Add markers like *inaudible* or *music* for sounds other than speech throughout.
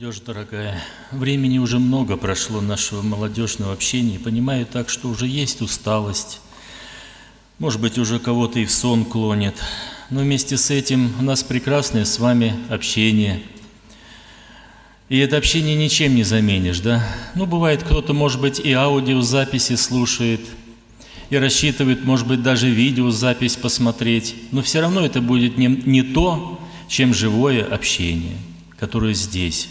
Молодежь дорогая, времени уже много прошло нашего молодежного общения. Понимаю так, что уже есть усталость. Может быть, уже кого-то и в сон клонит. Но вместе с этим у нас прекрасное с вами общение. И это общение ничем не заменишь, да? Ну, бывает, кто-то, может быть, и аудиозаписи слушает, и рассчитывает, может быть, даже видеозапись посмотреть. Но все равно это будет не, не то, чем живое общение – которое здесь,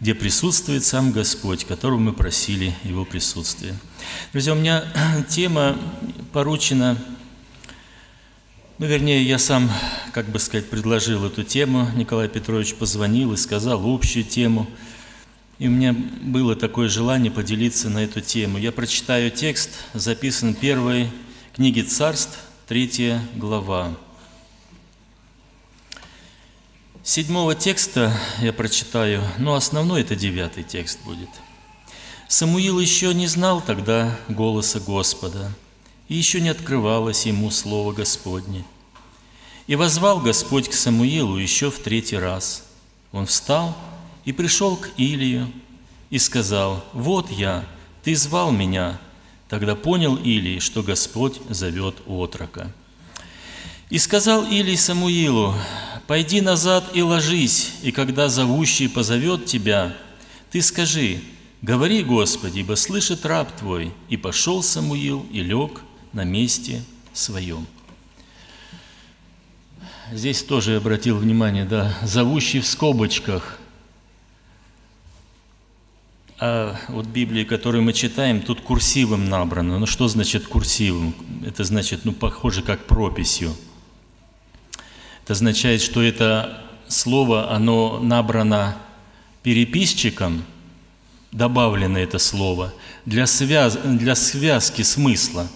где присутствует сам Господь, которого мы просили Его присутствия. Друзья, у меня *clears throat* тема поручена, ну, вернее, я сам, как бы сказать, предложил эту тему. Николай Петрович позвонил и сказал общую тему. И у меня было такое желание поделиться на эту тему. Я прочитаю текст, записан в первой книге царств, третья глава. Седьмого текста я прочитаю, но основной это девятый текст будет. Самуил еще не знал тогда голоса Господа, и еще не открывалось ему Слово Господне. И возвал Господь к Самуилу еще в третий раз. Он встал и пришел к Илию и сказал, «Вот я, ты звал меня». Тогда понял Илий, что Господь зовет отрока. И сказал Илий Самуилу, «Пойди назад и ложись, и когда зовущий позовет тебя, ты скажи, говори, Господи, ибо слышит раб твой». И пошел Самуил и лег на месте своем. Здесь тоже обратил внимание, да, зовущий в скобочках. А вот Библии, которую мы читаем, тут курсивом набрано. Ну что значит курсивом? Это значит, ну, похоже, как прописью – это означает, что это слово, оно набрано переписчиком, добавлено это слово, для, связ... для связки смысла.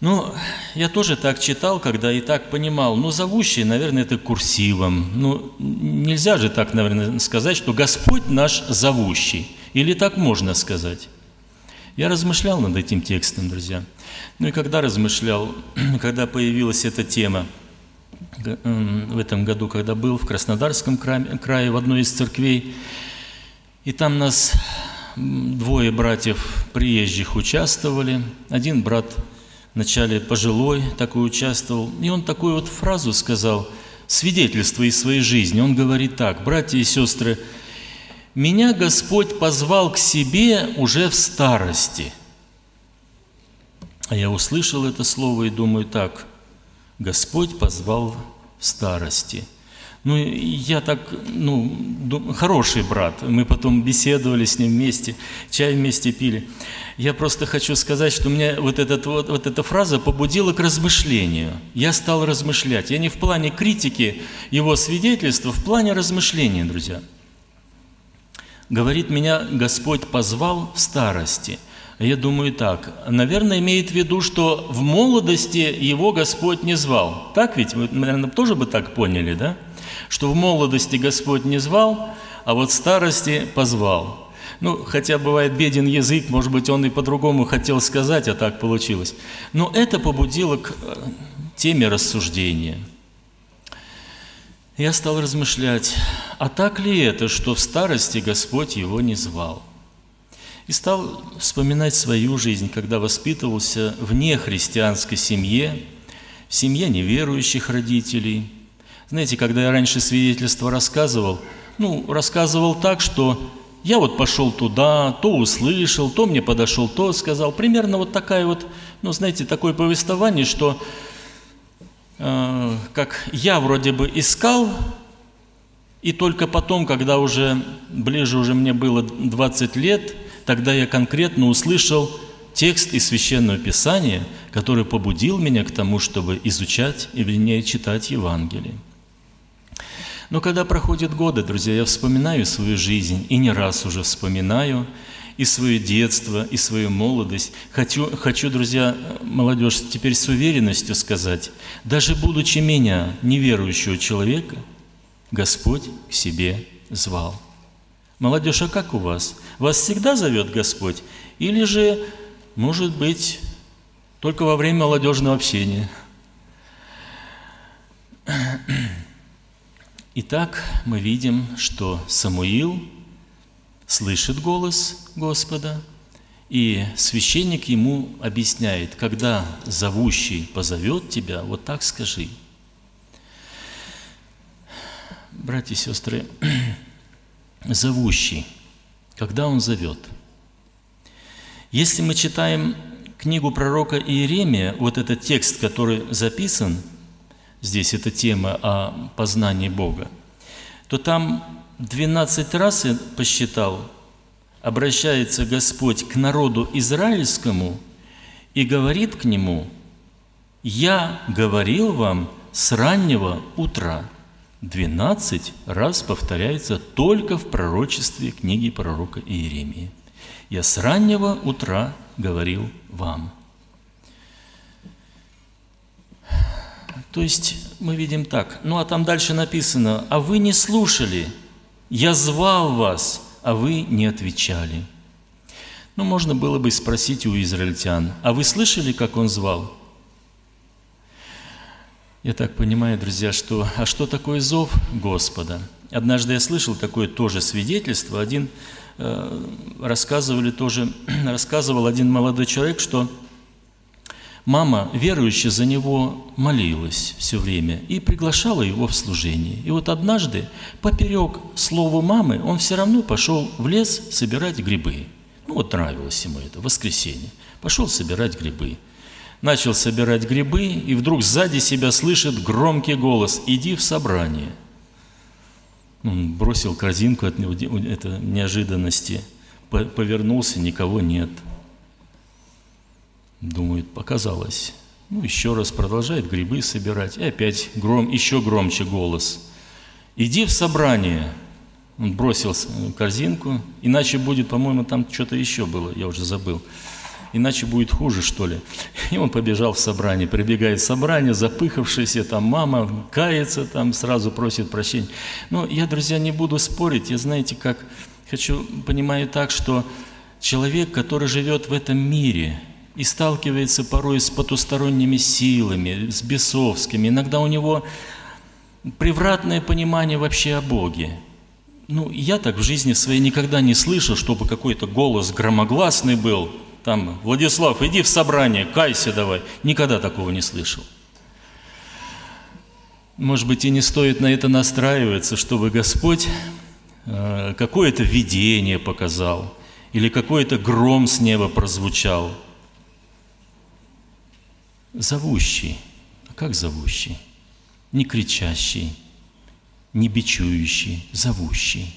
Ну, я тоже так читал, когда и так понимал. Ну, зовущий, наверное, это курсивом. Ну, нельзя же так, наверное, сказать, что Господь наш зовущий. Или так можно сказать? Я размышлял над этим текстом, друзья. Ну и когда размышлял, *clears throat* когда появилась эта тема – в этом году, когда был в Краснодарском крае, в одной из церквей, и там нас двое братьев приезжих участвовали. Один брат вначале пожилой такой участвовал, и он такую вот фразу сказал, свидетельство из своей жизни. Он говорит так, братья и сестры, «Меня Господь позвал к себе уже в старости». А я услышал это слово и думаю так – Господь позвал в старости. Ну, я так, ну, хороший брат. Мы потом беседовали с ним вместе, чай вместе пили. Я просто хочу сказать, что меня вот, этот, вот, вот эта фраза побудила к размышлению. Я стал размышлять. Я не в плане критики его свидетельства, в плане размышления, друзья. Говорит, меня Господь позвал в старости – я думаю так. Наверное, имеет в виду, что в молодости его Господь не звал. Так ведь? Вы, наверное, тоже бы так поняли, да? Что в молодости Господь не звал, а вот в старости позвал. Ну, хотя бывает беден язык, может быть, он и по-другому хотел сказать, а так получилось. Но это побудило к э, теме рассуждения. Я стал размышлять, а так ли это, что в старости Господь его не звал – и стал вспоминать свою жизнь, когда воспитывался в нехристианской семье, в семье неверующих родителей. Знаете, когда я раньше свидетельство рассказывал, ну, рассказывал так, что я вот пошел туда, то услышал, то мне подошел, то сказал. Примерно вот такая вот, ну, знаете, такое повествование, что э, как я вроде бы искал, и только потом, когда уже ближе уже мне было 20 лет, тогда я конкретно услышал текст из Священного Писания, который побудил меня к тому, чтобы изучать и, вернее, читать Евангелие. Но когда проходят годы, друзья, я вспоминаю свою жизнь, и не раз уже вспоминаю, и свое детство, и свою молодость. Хочу, хочу, друзья, молодежь, теперь с уверенностью сказать, даже будучи меня, неверующего человека, Господь к себе звал. Молодежь, а как у вас? Вас всегда зовет Господь? Или же, может быть, только во время молодежного общения? *clears throat* Итак, мы видим, что Самуил слышит голос Господа, и священник ему объясняет, когда зовущий позовет тебя, вот так скажи. Братья и сестры, *clears throat* зовущий, когда он зовет? Если мы читаем книгу пророка Иеремия, вот этот текст, который записан, здесь эта тема о познании Бога, то там 12 раз, я посчитал, обращается Господь к народу израильскому и говорит к нему, «Я говорил вам с раннего утра». 12 раз повторяется только в пророчестве книги пророка Иеремии. «Я с раннего утра говорил вам». То есть мы видим так. Ну а там дальше написано, а вы не слушали, я звал вас, а вы не отвечали. Ну, можно было бы спросить у израильтян, а вы слышали, как он звал? Я так понимаю, друзья, что а что такое зов Господа? Однажды я слышал такое тоже свидетельство. Один э, рассказывали тоже, *clears throat* рассказывал один молодой человек, что Мама, верующая, за него молилась все время и приглашала его в служение. И вот однажды, поперек слова мамы, он все равно пошел в лес собирать грибы. Ну вот нравилось ему это, воскресенье. Пошел собирать грибы. Начал собирать грибы, и вдруг сзади себя слышит громкий голос «Иди в собрание». Он бросил корзинку от неожиданности, повернулся, никого нет – Думает, показалось. Ну, еще раз продолжает грибы собирать. И опять гром, еще громче голос. «Иди в собрание!» Он бросил корзинку, иначе будет, по-моему, там что-то еще было, я уже забыл. Иначе будет хуже, что ли. И он побежал в собрание, прибегает в собрание, запыхавшийся, там мама кается, там сразу просит прощения. Но я, друзья, не буду спорить, я, знаете, как хочу, понимаю так, что человек, который живет в этом мире – и сталкивается порой с потусторонними силами, с бесовскими. Иногда у него превратное понимание вообще о Боге. Ну, я так в жизни своей никогда не слышал, чтобы какой-то голос громогласный был, там, Владислав, иди в собрание, кайся давай. Никогда такого не слышал. Может быть, и не стоит на это настраиваться, чтобы Господь э, какое-то видение показал, или какой-то гром с неба прозвучал – Зовущий. А как зовущий? Не кричащий, не бичующий, зовущий.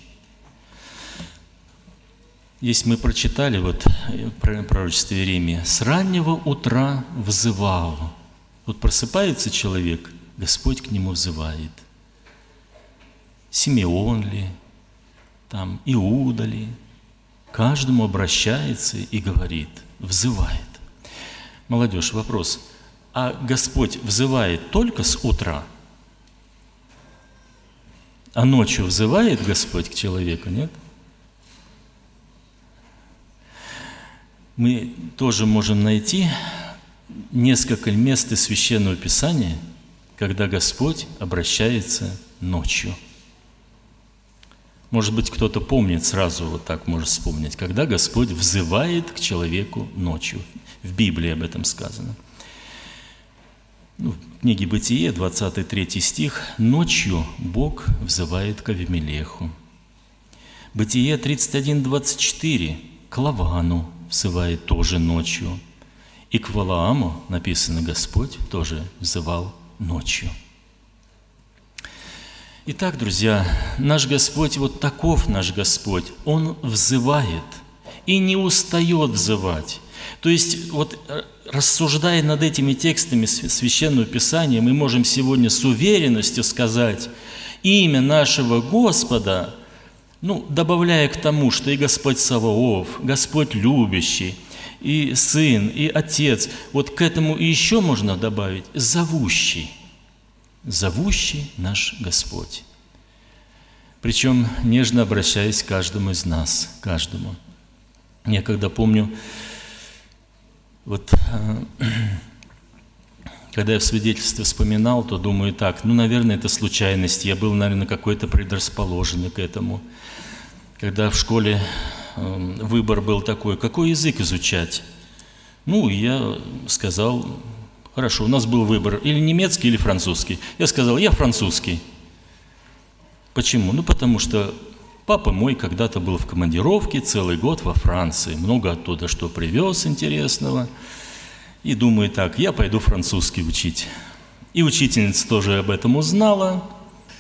Если мы прочитали вот про пророчество Иеремия, с раннего утра взывал. Вот просыпается человек, Господь к нему взывает. Симеон ли, там Иуда ли, каждому обращается и говорит, взывает. Молодежь, вопрос – а Господь взывает только с утра, а ночью взывает Господь к человеку, нет? Мы тоже можем найти несколько мест из Священного Писания, когда Господь обращается ночью. Может быть, кто-то помнит сразу, вот так может вспомнить, когда Господь взывает к человеку ночью. В Библии об этом сказано – ну, в книге Бытие, 23 стих, «Ночью Бог взывает к Авимелеху». Бытие 31, 24, к Лавану взывает тоже ночью. И к Валааму написано «Господь тоже взывал ночью». Итак, друзья, наш Господь, вот таков наш Господь, Он взывает и не устает взывать. То есть вот э, рассуждая над этими текстами Священного Писания, мы можем сегодня с уверенностью сказать, имя нашего Господа, ну, добавляя к тому, что и Господь Саваоф, Господь любящий, и Сын, и Отец, вот к этому и еще можно добавить «зовущий», «зовущий наш Господь». Причем нежно обращаясь к каждому из нас, каждому. Я когда помню, вот э, когда я в свидетельстве вспоминал, то думаю так, ну, наверное, это случайность, я был, наверное, какой-то предрасположенный к этому. Когда в школе э, выбор был такой, какой язык изучать? Ну, я сказал, хорошо, у нас был выбор, или немецкий, или французский. Я сказал, я французский. Почему? Ну, потому что папа мой когда-то был в командировке целый год во Франции, много оттуда что привез интересного – и думаю так, я пойду французский учить. И учительница тоже об этом узнала.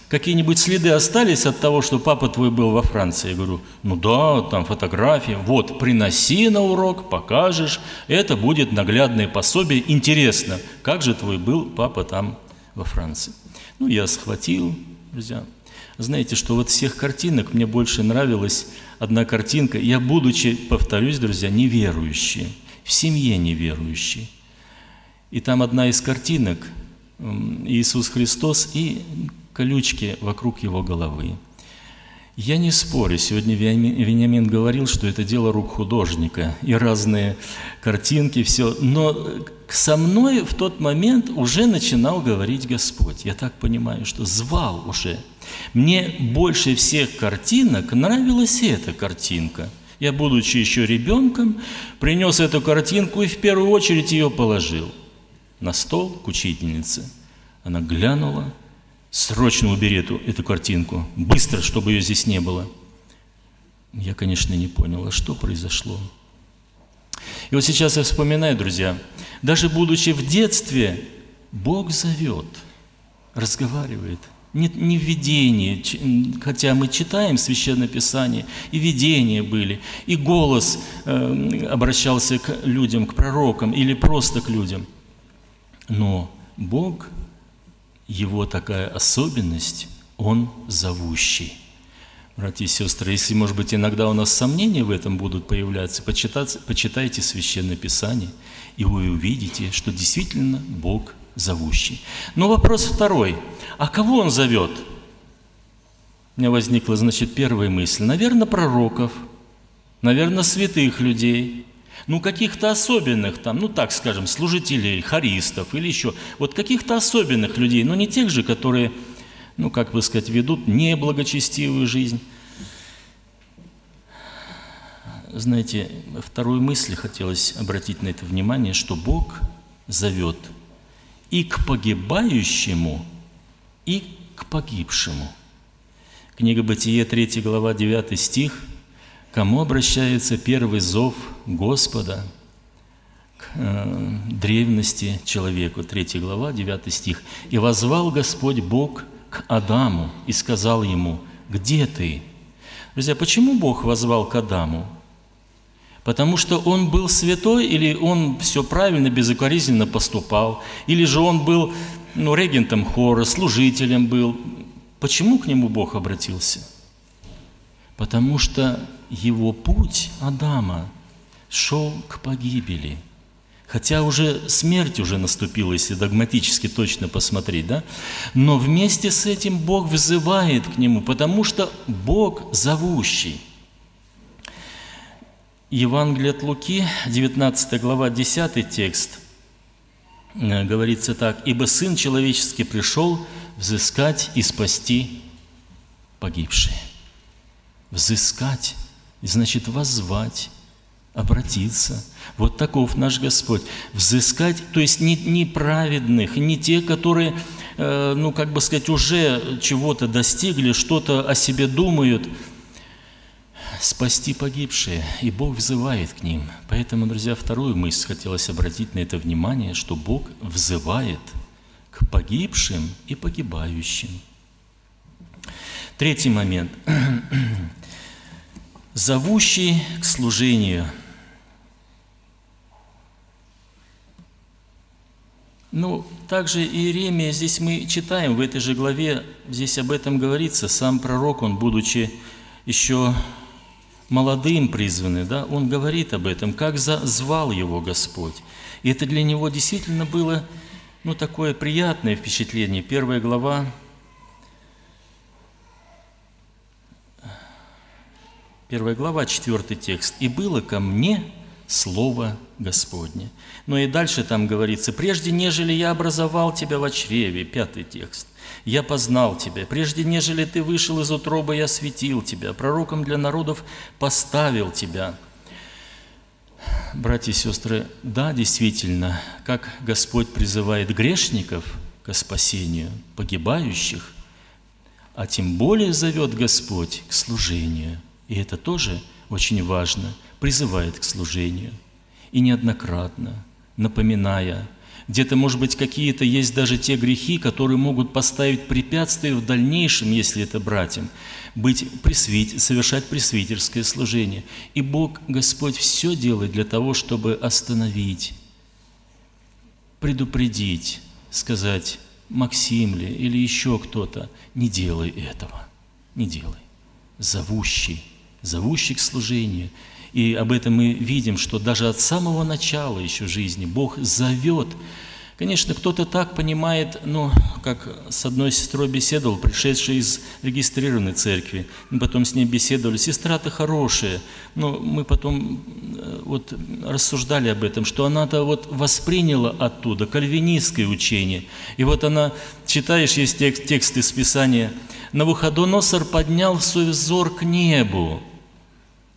Какие-нибудь следы остались от того, что папа твой был во Франции? Я говорю, ну да, там фотографии. Вот, приноси на урок, покажешь. Это будет наглядное пособие. Интересно, как же твой был папа там во Франции? Ну, я схватил, друзья. Знаете, что вот всех картинок мне больше нравилась одна картинка. Я, будучи, повторюсь, друзья, неверующий, в семье неверующий, и там одна из картинок Иисус Христос и колючки вокруг его головы. Я не спорю, сегодня Вениамин говорил, что это дело рук художника, и разные картинки, все. Но со мной в тот момент уже начинал говорить Господь. Я так понимаю, что звал уже. Мне больше всех картинок нравилась эта картинка. Я, будучи еще ребенком, принес эту картинку и в первую очередь ее положил – на стол к учительнице. Она глянула, срочно убери эту, эту картинку, быстро, чтобы ее здесь не было. Я, конечно, не понял, а что произошло. И вот сейчас я вспоминаю, друзья, даже будучи в детстве, Бог зовет, разговаривает. Не, не в видении, хотя мы читаем Священное Писание, и видения были, и голос э, обращался к людям, к пророкам или просто к людям – но Бог, Его такая особенность, Он зовущий. Братья и сестры, если, может быть, иногда у нас сомнения в этом будут появляться, почитайте, Священное Писание, и вы увидите, что действительно Бог зовущий. Но вопрос второй. А кого Он зовет? У меня возникла, значит, первая мысль. Наверное, пророков, наверное, святых людей, ну, каких-то особенных там, ну, так скажем, служителей, харистов или еще, вот каких-то особенных людей, но не тех же, которые, ну, как бы сказать, ведут неблагочестивую жизнь. Знаете, вторую мысль хотелось обратить на это внимание, что Бог зовет и к погибающему, и к погибшему. Книга Бытие, 3 глава, 9 стих – кому обращается первый зов Господа к э, древности человеку. 3 глава, 9 стих. «И возвал Господь Бог к Адаму и сказал ему, где ты?» Друзья, почему Бог возвал к Адаму? Потому что он был святой, или он все правильно, безукоризненно поступал, или же он был ну, регентом хора, служителем был. Почему к нему Бог обратился? Потому что его путь Адама шел к погибели. Хотя уже смерть уже наступила, если догматически точно посмотреть, да? Но вместе с этим Бог вызывает к нему, потому что Бог зовущий. Евангелие от Луки, 19 глава, 10 текст, э, говорится так, «Ибо Сын Человеческий пришел взыскать и спасти погибшие». Взыскать значит воззвать, обратиться. Вот таков наш Господь. Взыскать, то есть не, не праведных, не те, которые, э, ну, как бы сказать, уже чего-то достигли, что-то о себе думают, спасти погибшие, и Бог взывает к ним. Поэтому, друзья, вторую мысль хотелось обратить на это внимание, что Бог взывает к погибшим и погибающим. Третий момент – зовущий к служению. Ну, также Иеремия, здесь мы читаем в этой же главе, здесь об этом говорится, сам пророк, он, будучи еще молодым призванный, да, он говорит об этом, как звал его Господь. И это для него действительно было, ну, такое приятное впечатление. Первая глава, Первая глава, четвертый текст. «И было ко мне Слово Господне. Но и дальше там говорится, «Прежде, нежели я образовал тебя в чреве», пятый текст, «я познал тебя, прежде, нежели ты вышел из утробы, я светил тебя, пророком для народов поставил тебя». Братья и сестры, да, действительно, как Господь призывает грешников к спасению, погибающих, а тем более зовет Господь к служению. И это тоже очень важно, призывает к служению. И неоднократно, напоминая, где-то, может быть, какие-то есть даже те грехи, которые могут поставить препятствия в дальнейшем, если это братьям, быть пресвит, совершать пресвитерское служение. И Бог, Господь, все делает для того, чтобы остановить, предупредить, сказать, Максим ли или еще кто-то, не делай этого, не делай. Зовущий, зовущий к служению. И об этом мы видим, что даже от самого начала еще жизни Бог зовет Конечно, кто-то так понимает, ну, как с одной сестрой беседовал, пришедшей из регистрированной церкви. Мы потом с ней беседовали. Сестра-то хорошая. Но мы потом вот рассуждали об этом, что она-то вот восприняла оттуда кальвинистское учение. И вот она, читаешь, есть текст, текст из Писания, «Навуходоносор поднял свой взор к небу».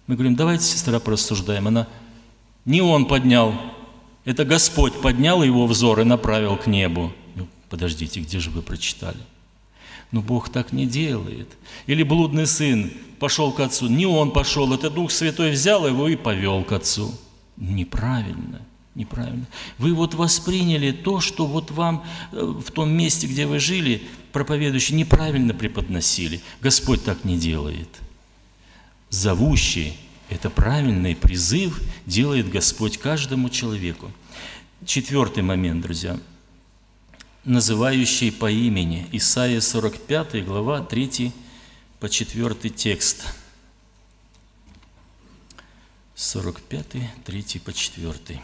Мы говорим, давайте, сестра, порассуждаем. Она, не он поднял, это Господь поднял его взор и направил к небу. Ну, подождите, где же вы прочитали? Но Бог так не делает. Или блудный сын пошел к отцу. Не он пошел, это Дух Святой взял его и повел к отцу. Неправильно, неправильно. Вы вот восприняли то, что вот вам э, в том месте, где вы жили, проповедующие неправильно преподносили. Господь так не делает. Зовущий это правильный призыв делает Господь каждому человеку. Четвертый момент, друзья. Называющий по имени. Исайя 45, глава 3 по 4 текст. 45, 3 по 4.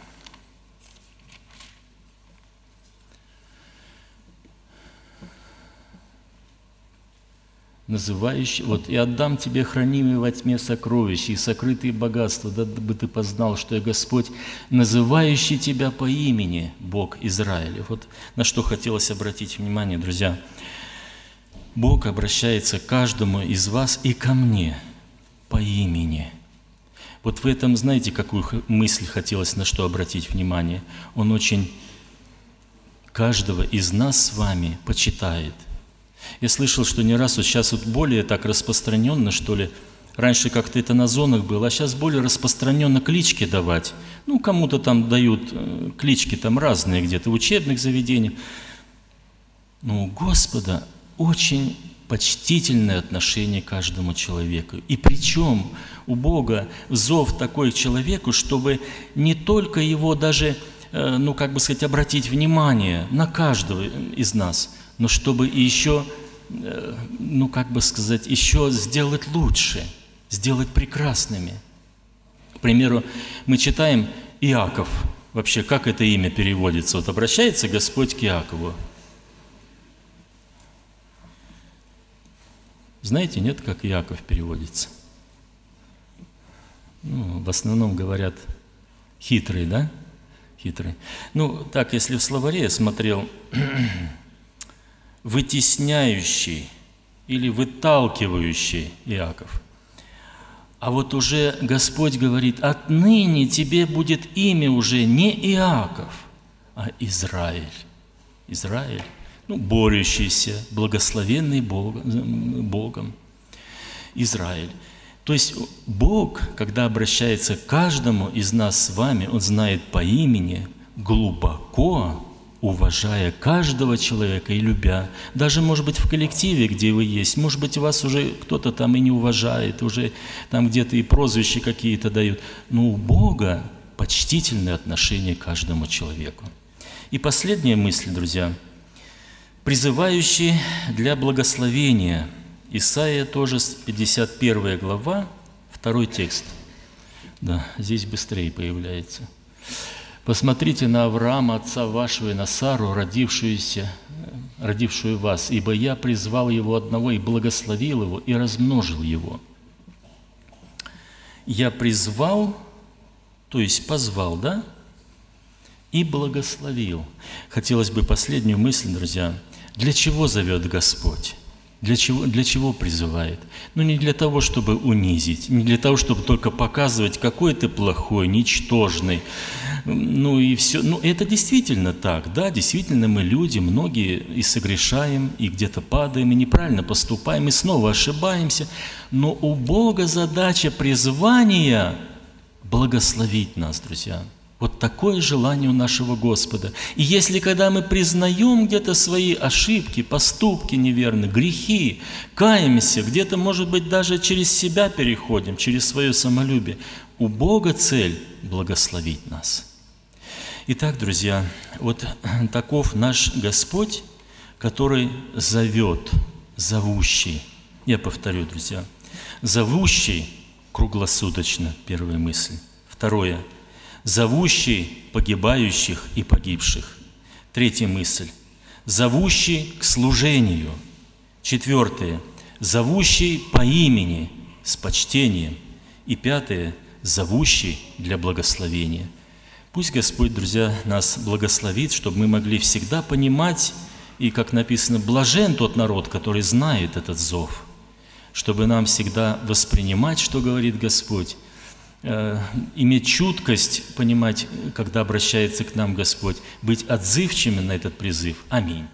называющий, вот, «И отдам тебе хранимые во тьме сокровища и сокрытые богатства, дабы ты познал, что я Господь, называющий тебя по имени, Бог Израиля». Вот на что хотелось обратить внимание, друзья. Бог обращается к каждому из вас и ко мне по имени. Вот в этом, знаете, какую мысль хотелось на что обратить внимание? Он очень каждого из нас с вами почитает – я слышал, что не раз, вот сейчас вот более так распространенно, что ли, раньше как-то это на зонах было, а сейчас более распространенно клички давать. Ну, кому-то там дают э, клички там разные где-то в учебных заведениях. Но у Господа очень почтительное отношение к каждому человеку. И причем у Бога зов такой человеку, чтобы не только его даже, э, ну, как бы сказать, обратить внимание на каждого из нас – но чтобы еще, э, ну как бы сказать, еще сделать лучше, сделать прекрасными. К примеру, мы читаем Иаков. Вообще, как это имя переводится? Вот обращается Господь к Иакову. Знаете, нет, как Иаков переводится? Ну, в основном говорят хитрый, да? Хитрый. Ну, так, если в словаре я смотрел, *clears throat* вытесняющий или выталкивающий Иаков. А вот уже Господь говорит, отныне тебе будет имя уже не Иаков, а Израиль. Израиль, ну, борющийся, благословенный Богом. Богом. Израиль. То есть Бог, когда обращается к каждому из нас с вами, Он знает по имени, глубоко уважая каждого человека и любя. Даже, может быть, в коллективе, где вы есть, может быть, вас уже кто-то там и не уважает, уже там где-то и прозвища какие-то дают. Но у Бога почтительное отношение к каждому человеку. И последняя мысль, друзья, призывающий для благословения. Исаия тоже 51 глава, второй текст. Да, здесь быстрее появляется. Посмотрите на Авраама, отца вашего, и на Сару, родившуюся, родившую вас, ибо я призвал его одного и благословил его, и размножил его. Я призвал, то есть позвал, да? И благословил. Хотелось бы последнюю мысль, друзья. Для чего зовет Господь? Для чего, для чего призывает? Ну, не для того, чтобы унизить, не для того, чтобы только показывать, какой ты плохой, ничтожный. Ну и все. Ну, это действительно так. Да, действительно мы люди, многие и согрешаем, и где-то падаем, и неправильно поступаем, и снова ошибаемся. Но у Бога задача призвания благословить нас, друзья – вот такое желание у нашего Господа. И если когда мы признаем где-то свои ошибки, поступки неверные, грехи, каемся, где-то, может быть, даже через себя переходим, через свое самолюбие, у Бога цель – благословить нас. Итак, друзья, вот *clears throat* таков наш Господь, который зовет, зовущий. Я повторю, друзья, зовущий круглосуточно, первая мысль. Второе – зовущий погибающих и погибших. Третья мысль. Зовущий к служению. Четвертое. Зовущий по имени с почтением. И пятое. Зовущий для благословения. Пусть Господь, друзья, нас благословит, чтобы мы могли всегда понимать, и, как написано, блажен тот народ, который знает этот зов, чтобы нам всегда воспринимать, что говорит Господь, иметь чуткость, понимать, когда обращается к нам Господь, быть отзывчивыми на этот призыв. Аминь.